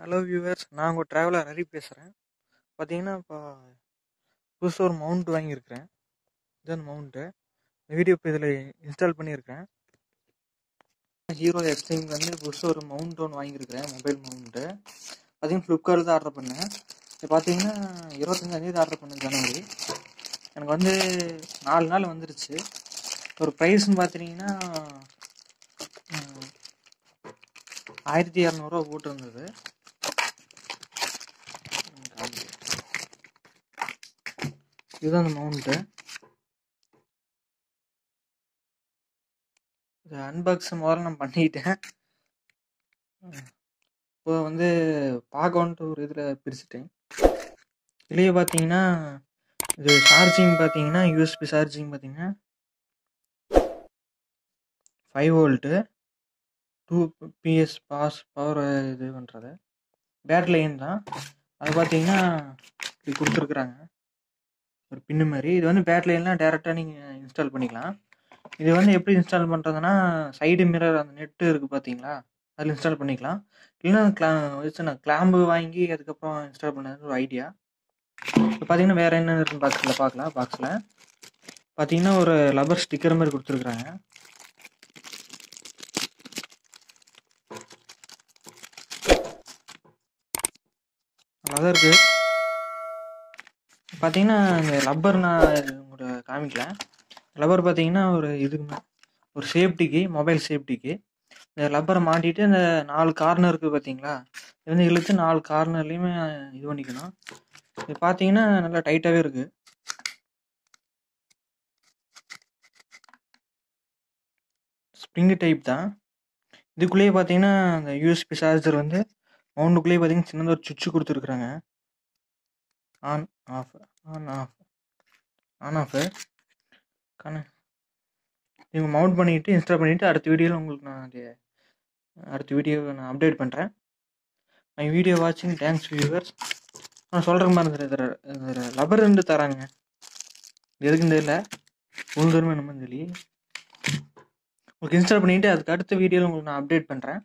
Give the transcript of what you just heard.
Hello viewers நான் உங்கள் traveller Hari பேசுகிறேன் பார்த்தீங்கன்னா இப்போ புதுசாக ஒரு மவுண்ட் வாங்கியிருக்கிறேன். இதுதான் மவுண்ட்டு இந்த வீடியோ இப்போ இதில் இன்ஸ்டால் பண்ணியிருக்கேன் ஹீரோ எக்ஸ்ட்ரீம் வந்து புதுசாக ஒரு மவுண்ட் ஒன்று வாங்கியிருக்கிறேன் மொபைல் மவுண்ட்டு பார்த்தீங்கன்னா ஃப்ளிப்கார்ட்டில் தான் ஆர்டர் பண்ணேன். இப்போ பார்த்தீங்கன்னா இருபத்தஞ்சாந்தேதி ஆர்டர் பண்ணேன் ஜனவரி. எனக்கு வந்து நாலு நாள் வந்துருச்சு. ஒரு ப்ரைஸ்னு பார்த்தீங்கன்னா ஆயிரத்தி இரநூறுவா போட்டிருந்தது. இதுதான் அந்த மவுண்ட்டு இது அன்பாக்ஸ் முதல்ல நான் பண்ணிட்டேன் இப்போ வந்து பார்க்கணுன்ட்டு ஒரு இதில் பிரிச்சுட்டேன் இதுலேயே பார்த்தீங்கன்னா இது சார்ஜிங் பார்த்தீங்கன்னா யூஎஸ்பி சார்ஜிங் பார்த்தீங்கன்னா ஃபைவ் வோல்ட்டு டூ பிஎஸ் பாஸ் பவர் இது பண்ணுறது பேட் லைன் தான் அது பார்த்தீங்கன்னா இப்படி கொடுத்துருக்குறாங்க ஒரு பின்னு மாதிரி. இது வந்து பேட்லைன்லாம் டேரெக்டாக நீங்கள் இன்ஸ்டால் பண்ணிக்கலாம். இது வந்து எப்படி இன்ஸ்டால் பண்ணுறதுன்னா சைடு மிரர் அந்த நெட்டு இருக்குது பார்த்தீங்களா அதில் இன்ஸ்டால் பண்ணிக்கலாம். இல்லைன்னா கிளா வச்சு கிளாம்பு வாங்கி அதுக்கப்புறம் இன்ஸ்டால் பண்ணது ஒரு ஐடியா இப்போ பார்த்தீங்கன்னா வேறு என்ன இருக்குன்னு பாக்ஸில் பார்க்கலாம் பாக்ஸில் பார்த்தீங்கன்னா ஒரு லப்பர் ஸ்டிக்கர் மாதிரி கொடுத்துருக்குறாங்க. நல்லா தான் இருக்குது பார்த்தீங்கன்னா இந்த ரப்பர் நான் உங்களோட காமிக்கல. லப்பர் பார்த்தீங்கன்னா ஒரு இதுக்கு ஒரு சேஃப்டிக்கு மொபைல் சேஃப்டிக்கு இந்த ரப்பரை மாட்டிட்டு இந்த நாலு கார்னர் இருக்குது பார்த்தீங்களா இது வந்து இழுத்து நாலு கார்னர்லேயுமே இது பண்ணிக்கணும். இது பார்த்தீங்கன்னா நல்லா டைட்டாகவே இருக்குது ஸ்ப்ரிங் டைப் தான். இதுக்குள்ளேயே பார்த்தீங்கன்னா அந்த யூஎஸ்பி சார்ஜர் வந்து மவுண்டுக்குள்ளேயே பார்த்தீங்கன்னா சின்னதாக ஒரு சுவிட்சு கொடுத்துருக்குறாங்க. On off on off. On off. கண இவங்க மவுண்ட் பண்ணிவிட்டு இன்ஸ்டால் பண்ணிவிட்டு அடுத்த வீடியோவில் உங்களுக்கு நான் அது அடுத்த வீடியோவை நான் அப்டேட் பண்ணுறேன் மை வீடியோ வாட்சிங் தேங்க்ஸ் வியூவர்ஸ் நான் சொல்கிற மாதிரி இதில் லப்பர் ரெண்டு தராங்க. எதுக்குன்னு தெரியல மூணு தூரமே என்னமோ தெரியல. உங்களுக்கு இன்ஸ்டால் பண்ணிவிட்டு அதுக்கு அடுத்த வீடியோவில் உங்களுக்கு நான் அப்டேட் பண்ணுறேன்